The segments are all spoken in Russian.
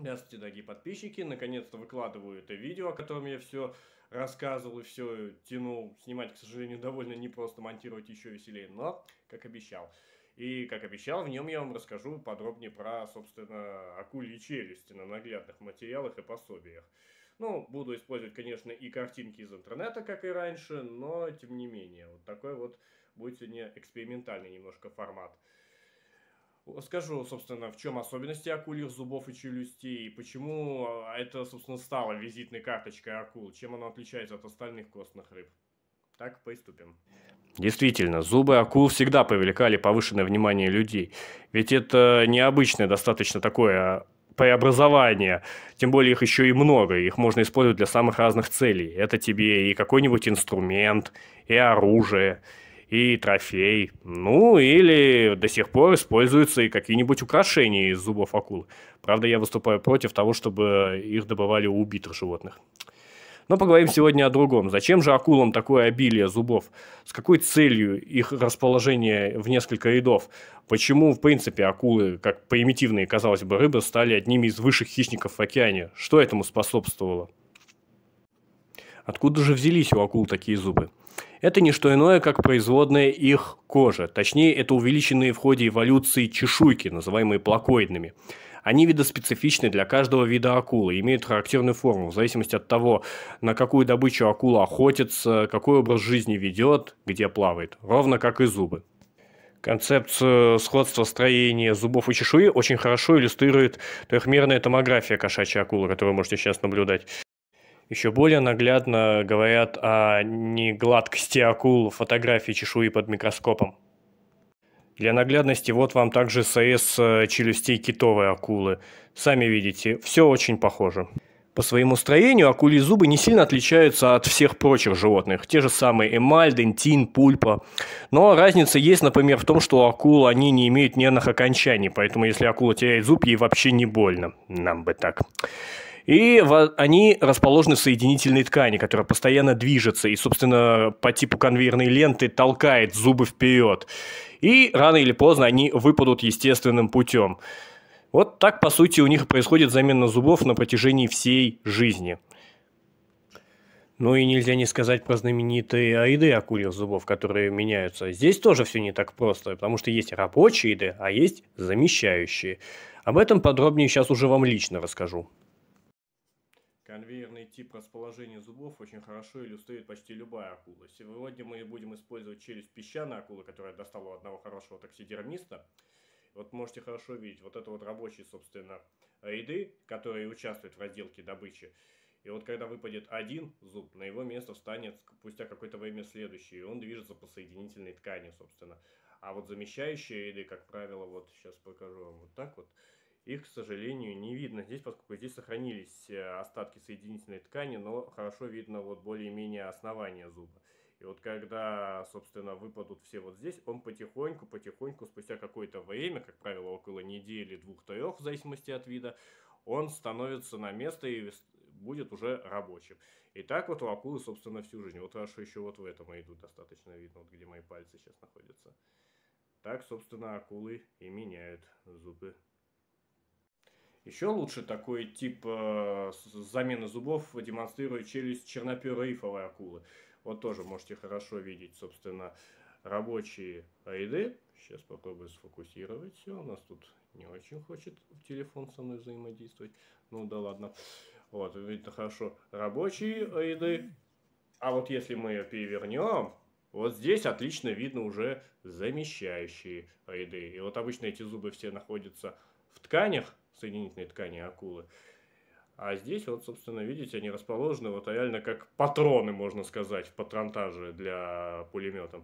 Здравствуйте, дорогие подписчики. Наконец-то выкладываю это видео, о котором я все рассказывал и все тянул. Снимать, к сожалению, довольно непросто, монтировать еще веселее, но как обещал. И, как обещал, в нем я вам расскажу подробнее про, собственно, акульи челюсти на наглядных материалах и пособиях. Ну, буду использовать, конечно, и картинки из интернета, как и раньше, но, тем не менее, вот такой вот будет сегодня экспериментальный немножко формат. Скажу, собственно, в чем особенности акульих зубов и челюстей, и почему а, это, собственно, стало визитной карточкой акул, чем оно отличается от остальных костных рыб. Так, приступим. Действительно, зубы акул всегда привлекали повышенное внимание людей. Ведь это необычное достаточно такое преобразование, тем более их еще и много, их можно использовать для самых разных целей. Это тебе и какой-нибудь инструмент, и оружие, и трофей. Ну, или до сих пор используются и какие-нибудь украшения из зубов акул. Правда, я выступаю против того, чтобы их добывали у убитых животных. Но поговорим сегодня о другом. Зачем же акулам такое обилие зубов? С какой целью их расположение в несколько рядов? Почему, в принципе, акулы, как примитивные, казалось бы, рыбы, стали одними из высших хищников в океане? Что этому способствовало? Откуда же взялись у акул такие зубы? Это не что иное, как производная их кожа. Точнее, это увеличенные в ходе эволюции чешуйки, называемые плакоидными. Они видоспецифичны для каждого вида акулы, имеют характерную форму в зависимости от того, на какую добычу акула охотится, какой образ жизни ведет, где плавает, ровно как и зубы. Концепцию сходства строения зубов и чешуи очень хорошо иллюстрирует трехмерная томография кошачьей акулы, которую вы можете сейчас наблюдать. Еще более наглядно говорят о негладкости акул фотографии чешуи под микроскопом. Для наглядности вот вам также СС э, челюстей китовой акулы. Сами видите, все очень похоже. По своему строению акульи зубы не сильно отличаются от всех прочих животных. Те же самые эмаль, дентин, пульпа. Но разница есть, например, в том, что у акул они не имеют нервных окончаний. Поэтому если акула теряет зуб, ей вообще не больно. Нам бы так. И они расположены в соединительной ткани, которая постоянно движется и, собственно, по типу конвейерной ленты толкает зубы вперед. И рано или поздно они выпадут естественным путем. Вот так, по сути, у них происходит замена зубов на протяжении всей жизни. Ну и нельзя не сказать про знаменитые аиды акульих зубов, которые меняются. Здесь тоже все не так просто, потому что есть рабочие иды, а есть замещающие. Об этом подробнее сейчас уже вам лично расскажу. Конвейерный тип расположения зубов очень хорошо иллюстрирует почти любая акула. Сегодня мы будем использовать челюсть песчаной акулы, которая достала у одного хорошего таксидермиста. Вот можете хорошо видеть, вот это вот рабочие, собственно, ряды, которые участвуют в разделке добычи. И вот когда выпадет один зуб, на его место встанет спустя какое-то время следующий, и он движется по соединительной ткани, собственно. А вот замещающие ряды, как правило, вот сейчас покажу вам вот так вот, их, к сожалению, не видно здесь, поскольку здесь сохранились э, остатки соединительной ткани, но хорошо видно вот более-менее основание зуба. И вот когда, собственно, выпадут все вот здесь, он потихоньку, потихоньку, спустя какое-то время, как правило, около недели, двух-трех, в зависимости от вида, он становится на место и будет уже рабочим. И так вот у акулы, собственно, всю жизнь. Вот хорошо еще вот в этом идут достаточно видно, вот где мои пальцы сейчас находятся. Так, собственно, акулы и меняют зубы еще лучше такой тип э, замены зубов демонстрирует челюсть черноперо-рифовой акулы. Вот тоже можете хорошо видеть, собственно, рабочие ряды. Сейчас попробую сфокусировать все. У нас тут не очень хочет телефон со мной взаимодействовать. Ну да ладно. Вот, видно хорошо рабочие ряды. А вот если мы ее перевернем, вот здесь отлично видно уже замещающие ряды. И вот обычно эти зубы все находятся в тканях, соединительной ткани акулы. А здесь вот, собственно, видите, они расположены вот реально как патроны, можно сказать, в патронтаже для пулемета.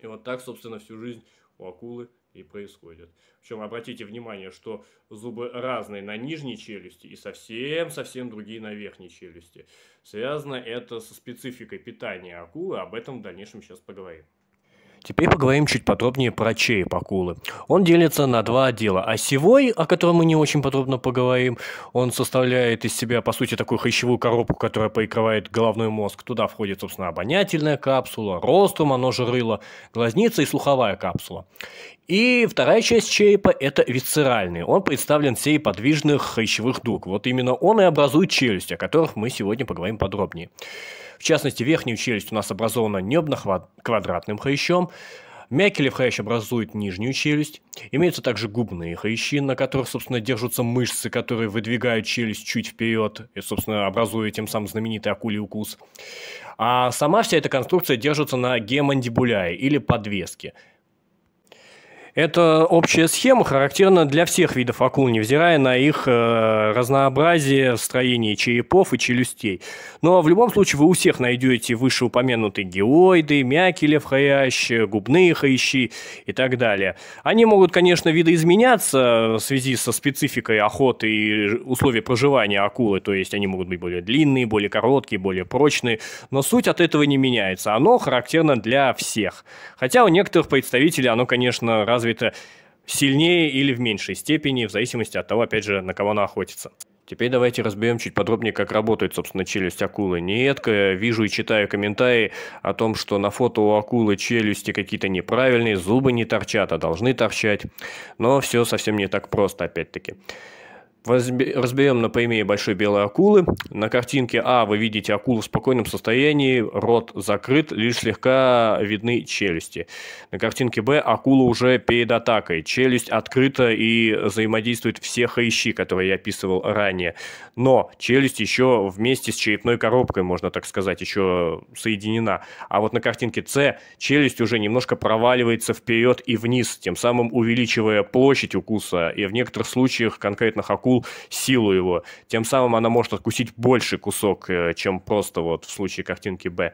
И вот так, собственно, всю жизнь у акулы и происходит. Причем обратите внимание, что зубы разные на нижней челюсти и совсем-совсем другие на верхней челюсти. Связано это со спецификой питания акулы, об этом в дальнейшем сейчас поговорим. Теперь поговорим чуть подробнее про череп акулы. Он делится на два отдела. Осевой, о котором мы не очень подробно поговорим, он составляет из себя, по сути, такую хрящевую коробку, которая прикрывает головной мозг. Туда входит, собственно, обонятельная капсула, ростум, оно же рыло, глазница и слуховая капсула. И вторая часть черепа – это висцеральный. Он представлен всей подвижных хрящевых дуг. Вот именно он и образует челюсть, о которых мы сегодня поговорим подробнее. В частности, верхняя челюсть у нас образована небно-квадратным хрящом, Мякелев хрящ образует нижнюю челюсть. Имеются также губные хрящи, на которых, собственно, держатся мышцы, которые выдвигают челюсть чуть вперед, и, собственно, образуя тем самым знаменитый акулий укус. А сама вся эта конструкция держится на гемандибуляе или подвеске – эта общая схема характерна для всех видов акул, невзирая на их э, разнообразие в строении черепов и челюстей. Но в любом случае вы у всех найдете вышеупомянутые геоиды, мякелев хрящ, губные хрящи и так далее. Они могут, конечно, видоизменяться в связи со спецификой охоты и условий проживания акулы, то есть они могут быть более длинные, более короткие, более прочные, но суть от этого не меняется. Оно характерно для всех. Хотя у некоторых представителей оно, конечно, раз развито сильнее или в меньшей степени, в зависимости от того, опять же, на кого она охотится. Теперь давайте разберем чуть подробнее, как работает, собственно, челюсть акулы. Нередко вижу и читаю комментарии о том, что на фото у акулы челюсти какие-то неправильные, зубы не торчат, а должны торчать. Но все совсем не так просто, опять-таки. Разберем на примере большой белой акулы. На картинке А вы видите акулу в спокойном состоянии, рот закрыт, лишь слегка видны челюсти. На картинке Б акула уже перед атакой, челюсть открыта и взаимодействуют все хрящи, которые я описывал ранее. Но челюсть еще вместе с черепной коробкой, можно так сказать, еще соединена. А вот на картинке С челюсть уже немножко проваливается вперед и вниз, тем самым увеличивая площадь укуса и в некоторых случаях конкретных акул акул силу его. Тем самым она может откусить больше кусок, э, чем просто вот в случае картинки Б.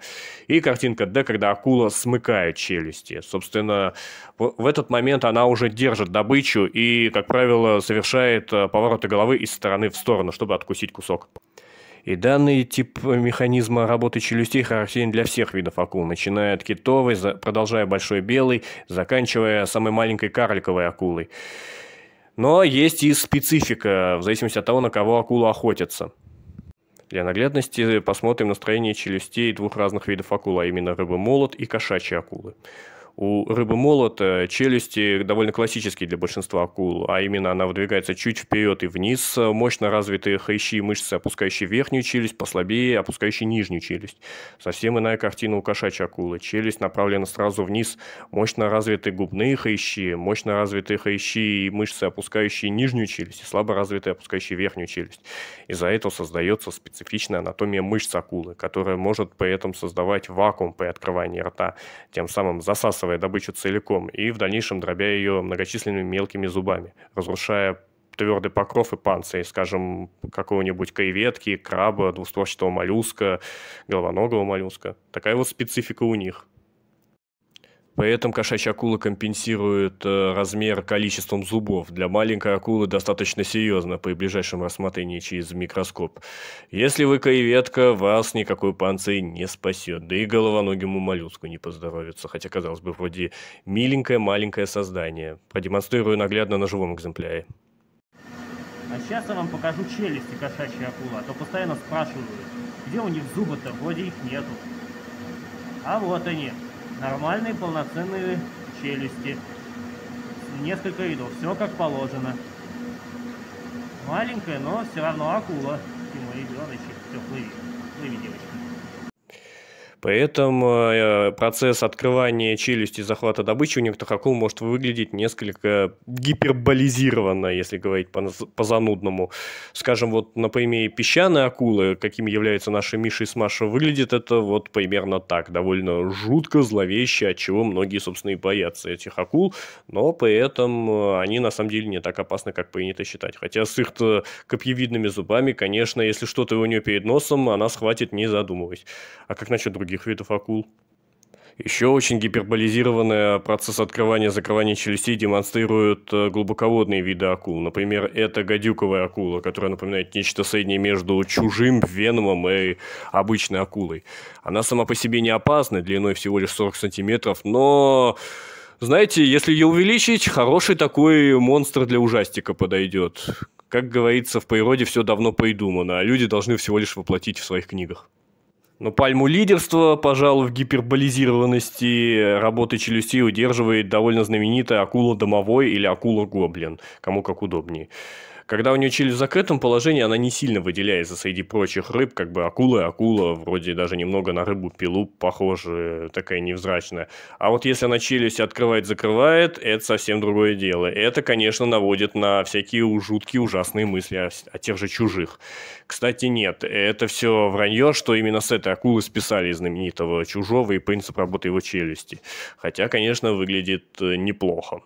И картинка Д, когда акула смыкает челюсти. Собственно, в этот момент она уже держит добычу и, как правило, совершает э, повороты головы из стороны в сторону, чтобы откусить кусок. И данный тип механизма работы челюстей характерен для всех видов акул, начиная от китовой, продолжая большой белой, заканчивая самой маленькой карликовой акулой. Но есть и специфика, в зависимости от того, на кого акула охотится. Для наглядности посмотрим настроение челюстей двух разных видов акул, а именно рыбы-молот и кошачьи акулы. У рыбы молот челюсти довольно классические для большинства акул, а именно она выдвигается чуть вперед и вниз, мощно развитые хрящи и мышцы, опускающие верхнюю челюсть, послабее, опускающие нижнюю челюсть. Совсем иная картина у кошачьей акулы. Челюсть направлена сразу вниз, мощно развитые губные хрящи, мощно развитые хрящи и мышцы, опускающие нижнюю челюсть, и слабо развитые, опускающие верхнюю челюсть. Из-за этого создается специфичная анатомия мышц акулы, которая может при этом создавать вакуум при открывании рта, тем самым засасывая всасывая добычу целиком и в дальнейшем дробя ее многочисленными мелкими зубами, разрушая твердый покров и панцирь, скажем, какого-нибудь креветки, краба, двустворчатого моллюска, головоногого моллюска. Такая вот специфика у них – при этом кошачья акула компенсирует э, размер количеством зубов. Для маленькой акулы достаточно серьезно при ближайшем рассмотрении через микроскоп. Если вы креветка, вас никакой панцирь не спасет. Да и головоногему моллюску не поздоровится. Хотя, казалось бы, вроде миленькое маленькое создание. Продемонстрирую наглядно на живом экземпляре. А сейчас я вам покажу челюсти кошачьей акулы. А то постоянно спрашивают, где у них зубы-то? Вроде их нету. А вот они нормальные полноценные челюсти. Несколько видов, все как положено. Маленькая, но все равно акула. Мой ребеночек, все, плыви, плыви, девочка. Поэтому э, процесс открывания челюсти захвата добычи у некоторых акул может выглядеть несколько гиперболизированно, если говорить по-занудному. Скажем, вот на примере песчаной акулы, какими являются наши Миша и Смаша, выглядит это вот примерно так. Довольно жутко, зловеще, от чего многие, собственно, и боятся этих акул, но при этом э, они на самом деле не так опасны, как принято считать. Хотя с их копьевидными зубами, конечно, если что-то у нее перед носом, она схватит, не задумываясь. А как насчет других других видов акул. Еще очень гиперболизированный процесс открывания и закрывания челюстей демонстрируют э, глубоководные виды акул. Например, это гадюковая акула, которая напоминает нечто среднее между чужим веномом и обычной акулой. Она сама по себе не опасна, длиной всего лишь 40 сантиметров, но знаете, если ее увеличить, хороший такой монстр для ужастика подойдет. Как говорится, в природе все давно придумано, а люди должны всего лишь воплотить в своих книгах. Но пальму лидерства, пожалуй, в гиперболизированности работы челюстей удерживает довольно знаменитая акула домовой или акула гоблин, кому как удобнее. Когда у нее челюсть в закрытом положении, она не сильно выделяется среди прочих рыб, как бы акула и акула, вроде даже немного на рыбу пилу похожа, такая невзрачная. А вот если она челюсть открывает-закрывает, это совсем другое дело. Это, конечно, наводит на всякие жуткие, ужасные мысли о, о тех же чужих. Кстати, нет, это все вранье, что именно с этой акулы списали из знаменитого чужого и принцип работы его челюсти. Хотя, конечно, выглядит э, неплохо.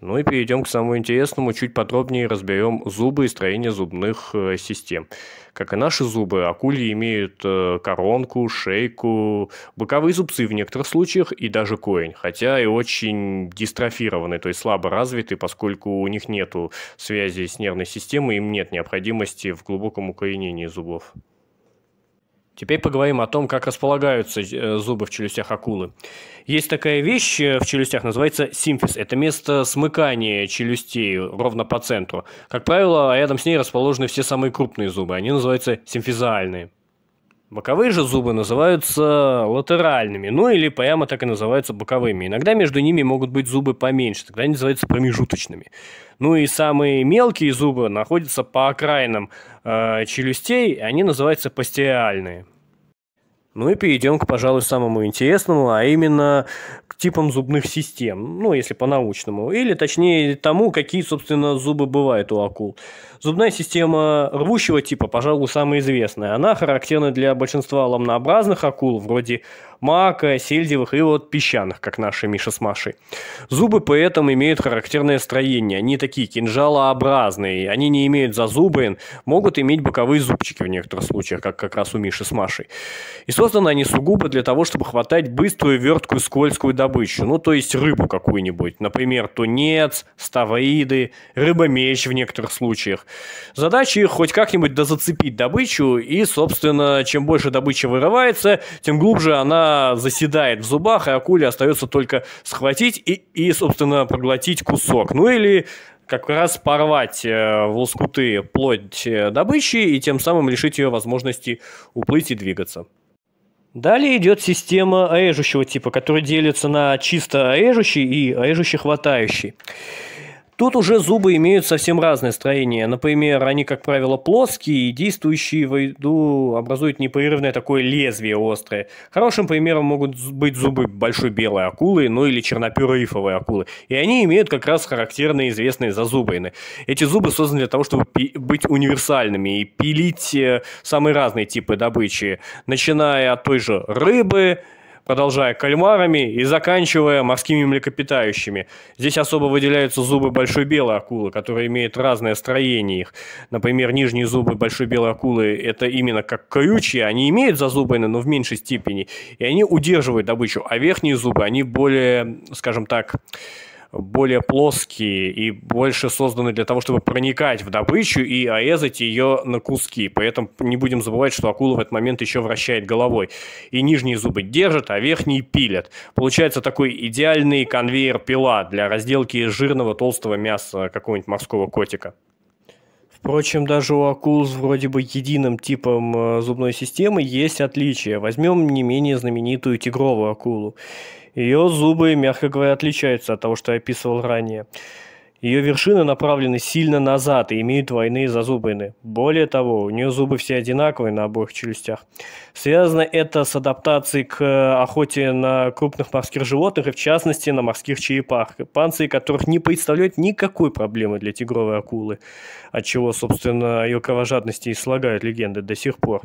Ну и перейдем к самому интересному, чуть подробнее разберем зубы и строение зубных э, систем. Как и наши зубы, акули имеют э, коронку, шейку, боковые зубцы в некоторых случаях и даже корень, хотя и очень дистрофированы, то есть слабо развиты, поскольку у них нет связи с нервной системой, им нет необходимости в глубоком укоренении зубов. Теперь поговорим о том, как располагаются э, зубы в челюстях акулы. Есть такая вещь э, в челюстях, называется симфиз. Это место смыкания челюстей ровно по центру. Как правило, рядом с ней расположены все самые крупные зубы. Они называются симфизальные. Боковые же зубы называются латеральными, ну или прямо так и называются боковыми. Иногда между ними могут быть зубы поменьше, тогда они называются промежуточными. Ну и самые мелкие зубы находятся по окраинам э, челюстей, они называются постериальные. Ну и перейдем к, пожалуй, самому интересному, а именно к типам зубных систем, ну, если по-научному, или точнее тому, какие, собственно, зубы бывают у акул. Зубная система рвущего типа, пожалуй, самая известная. Она характерна для большинства ломнообразных акул, вроде мака, сельдевых и вот песчаных, как наши Миша с Машей. Зубы при этом имеют характерное строение. Они такие кинжалообразные. Они не имеют зазубрин, могут иметь боковые зубчики в некоторых случаях, как как раз у Миши с Машей. И созданы они сугубо для того, чтобы хватать быструю, верткую, скользкую добычу. Ну, то есть рыбу какую-нибудь. Например, тунец, ставроиды, рыба-меч в некоторых случаях. Задача их хоть как-нибудь дозацепить добычу, и, собственно, чем больше добыча вырывается, тем глубже она заседает в зубах, и акуле остается только схватить и, и собственно, проглотить кусок. Ну или как раз порвать э, в лоскуты плоть э, добычи и тем самым лишить ее возможности уплыть и двигаться. Далее идет система режущего типа, которая делится на чисто режущий и режущий хватающий. Тут уже зубы имеют совсем разное строение. Например, они, как правило, плоские и действующие в еду образуют непрерывное такое лезвие острое. Хорошим примером могут быть зубы большой белой акулы, ну или черноперифовой акулы. И они имеют как раз характерные известные зазубрины. Эти зубы созданы для того, чтобы быть универсальными и пилить э, самые разные типы добычи, начиная от той же рыбы, продолжая кальмарами и заканчивая морскими млекопитающими. Здесь особо выделяются зубы большой белой акулы, которые имеют разное строение их. Например, нижние зубы большой белой акулы – это именно как крючья, они имеют зазубрины, но в меньшей степени, и они удерживают добычу, а верхние зубы, они более, скажем так, более плоские и больше созданы для того, чтобы проникать в добычу и резать ее на куски. Поэтому не будем забывать, что акула в этот момент еще вращает головой. И нижние зубы держат, а верхние пилят. Получается такой идеальный конвейер-пила для разделки жирного толстого мяса какого-нибудь морского котика. Впрочем, даже у акул с вроде бы единым типом э, зубной системы есть отличия. Возьмем не менее знаменитую тигровую акулу. Ее зубы, мягко говоря, отличаются от того, что я описывал ранее. Ее вершины направлены сильно назад и имеют двойные зазубрины. Более того, у нее зубы все одинаковые на обоих челюстях. Связано это с адаптацией к э, охоте на крупных морских животных и в частности на морских черепах, панцири которых не представляют никакой проблемы для тигровой акулы, от чего, собственно, ее кровожадности и слагают легенды до сих пор.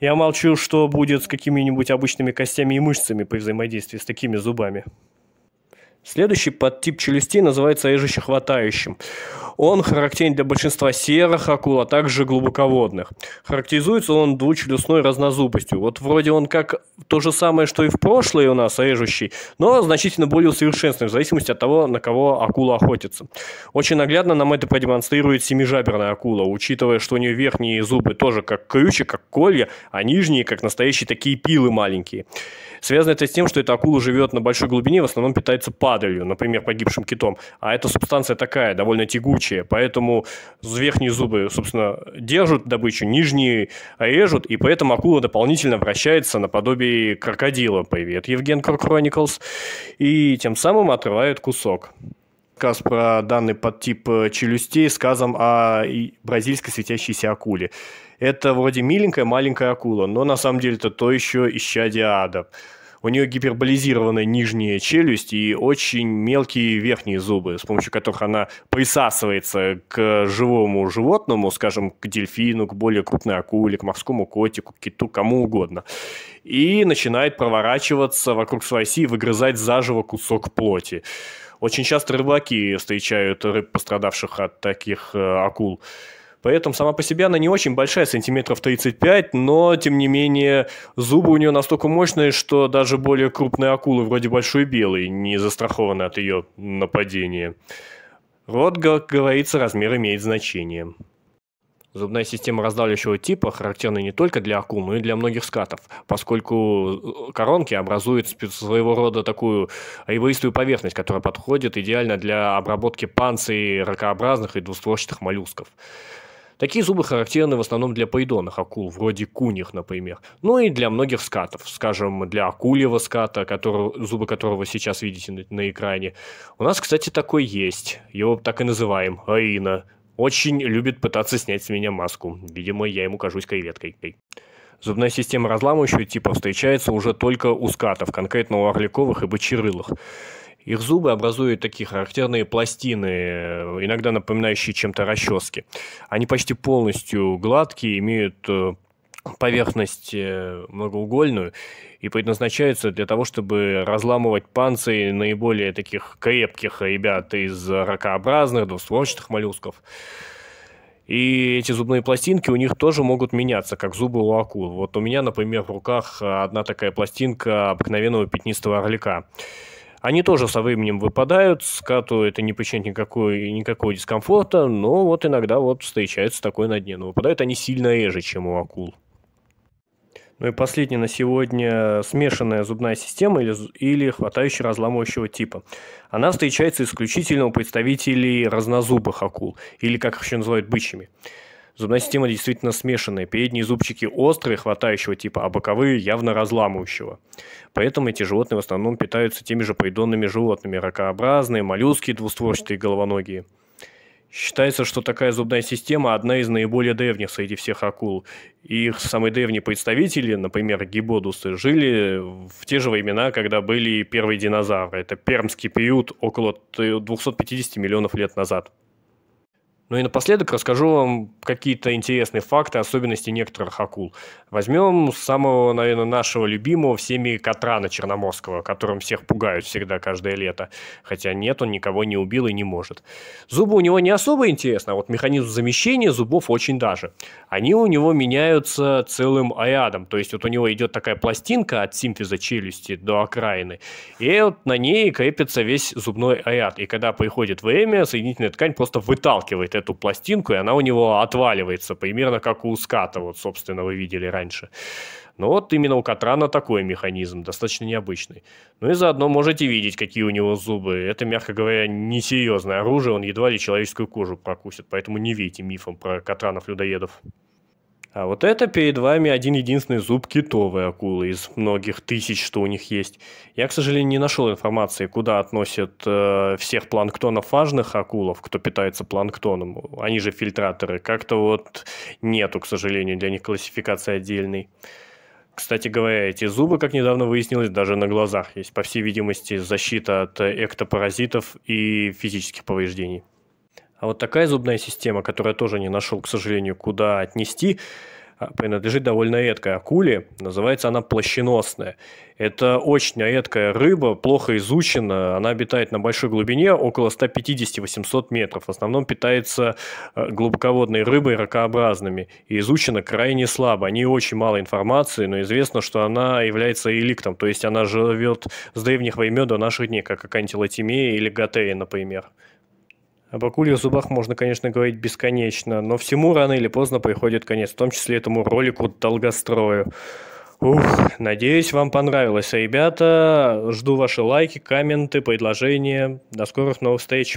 Я молчу, что будет с какими-нибудь обычными костями и мышцами при взаимодействии с такими зубами. Следующий подтип челюстей называется режуще-хватающим. Он характерен для большинства серых акул, а также глубоководных. Характеризуется он двучелюстной разнозубостью. Вот вроде он как то же самое, что и в прошлое у нас режущий, но значительно более усовершенствованный, в зависимости от того, на кого акула охотится. Очень наглядно нам это продемонстрирует семижаберная акула, учитывая, что у нее верхние зубы тоже как крючи, как колья, а нижние как настоящие такие пилы маленькие. Связано это с тем, что эта акула живет на большой глубине, в основном питается падалью, например, погибшим китом. А эта субстанция такая, довольно тягучая, поэтому верхние зубы, собственно, держат добычу, нижние режут, и поэтому акула дополнительно вращается наподобие крокодила. Привет, Евген Крокрониклс. И тем самым отрывает кусок рассказ про данный подтип челюстей сказом о бразильской светящейся акуле. Это вроде миленькая маленькая акула, но на самом деле это то еще исчадие ада. У нее гиперболизированная нижняя челюсть и очень мелкие верхние зубы, с помощью которых она присасывается к живому животному, скажем, к дельфину, к более крупной акуле, к морскому котику, к киту, кому угодно. И начинает проворачиваться вокруг своей оси и выгрызать заживо кусок плоти. Очень часто рыбаки встречают рыб, пострадавших от таких э, акул. Поэтому сама по себе она не очень большая, сантиметров 35, но, тем не менее, зубы у нее настолько мощные, что даже более крупные акулы, вроде большой белой, не застрахованы от ее нападения. Рот, как говорится, размер имеет значение. Зубная система раздавливающего типа характерна не только для акул, но и для многих скатов, поскольку коронки образуют своего рода такую ребристую поверхность, которая подходит идеально для обработки панцирей ракообразных и двустворчатых моллюсков. Такие зубы характерны в основном для поедонных акул, вроде куних, например. Ну и для многих скатов, скажем, для акульего ската, который, зубы которого сейчас видите на, на экране. У нас, кстати, такой есть. Его так и называем – Аина. Очень любит пытаться снять с меня маску. Видимо, я ему кажусь креветкой. Зубная система разламывающего типа встречается уже только у скатов, конкретно у орликовых и бочерылых. Их зубы образуют такие характерные пластины, иногда напоминающие чем-то расчески. Они почти полностью гладкие, имеют э, поверхность э, многоугольную и предназначаются для того, чтобы разламывать панцири наиболее таких крепких ребят из ракообразных, двустворчатых моллюсков. И эти зубные пластинки у них тоже могут меняться, как зубы у акул. Вот у меня, например, в руках одна такая пластинка обыкновенного пятнистого орлика. Они тоже со временем выпадают, скату это не причиняет никакой, никакого дискомфорта, но вот иногда вот встречаются такое на дне. Но выпадают они сильно реже, чем у акул. Ну и последнее на сегодня смешанная зубная система или, или хватающая разламывающего типа. Она встречается исключительно у представителей разнозубых акул, или как их еще называют бычьими. Зубная система действительно смешанная. Передние зубчики острые, хватающего типа, а боковые явно разламывающего. Поэтому эти животные в основном питаются теми же придонными животными. Ракообразные, моллюски, двустворчатые, головоногие. Считается, что такая зубная система одна из наиболее древних среди всех акул. Их самые древние представители, например, гибодусы, жили в те же времена, когда были первые динозавры. Это пермский период около 250 миллионов лет назад. Ну и напоследок расскажу вам какие-то интересные факты, особенности некоторых акул. Возьмем самого, наверное, нашего любимого всеми Катрана Черноморского, которым всех пугают всегда каждое лето. Хотя нет, он никого не убил и не может. Зубы у него не особо интересны, а вот механизм замещения зубов очень даже. Они у него меняются целым аядом. То есть вот у него идет такая пластинка от симфиза челюсти до окраины. И вот на ней крепится весь зубной аяд. И когда приходит время, соединительная ткань просто выталкивает эту пластинку, и она у него отваливается, примерно как у ската, вот, собственно, вы видели раньше. Но вот именно у Катрана такой механизм, достаточно необычный. Ну и заодно можете видеть, какие у него зубы. Это, мягко говоря, несерьезное оружие, он едва ли человеческую кожу прокусит, поэтому не верьте мифам про Катранов-людоедов. А вот это перед вами один единственный зуб китовой акулы из многих тысяч, что у них есть. Я, к сожалению, не нашел информации, куда относят э, всех планктонов важных акулов, кто питается планктоном. Они же фильтраторы. Как-то вот нету, к сожалению, для них классификации отдельной. Кстати говоря, эти зубы, как недавно выяснилось, даже на глазах есть. По всей видимости, защита от эктопаразитов и физических повреждений. А вот такая зубная система, которую я тоже не нашел, к сожалению, куда отнести, а, принадлежит довольно редкой акуле. Называется она плащеносная. Это очень редкая рыба, плохо изучена. Она обитает на большой глубине, около 150-800 метров. В основном питается а, глубоководной рыбой ракообразными. И изучена крайне слабо. О ней очень мало информации, но известно, что она является эликтом. То есть она живет с древних времен до наших дней, как какая-нибудь латимея или гатея, например. Об акульих зубах можно, конечно, говорить бесконечно, но всему рано или поздно приходит конец, в том числе этому ролику долгострою. Ух, надеюсь, вам понравилось. Ребята, жду ваши лайки, комменты, предложения. До скорых новых встреч.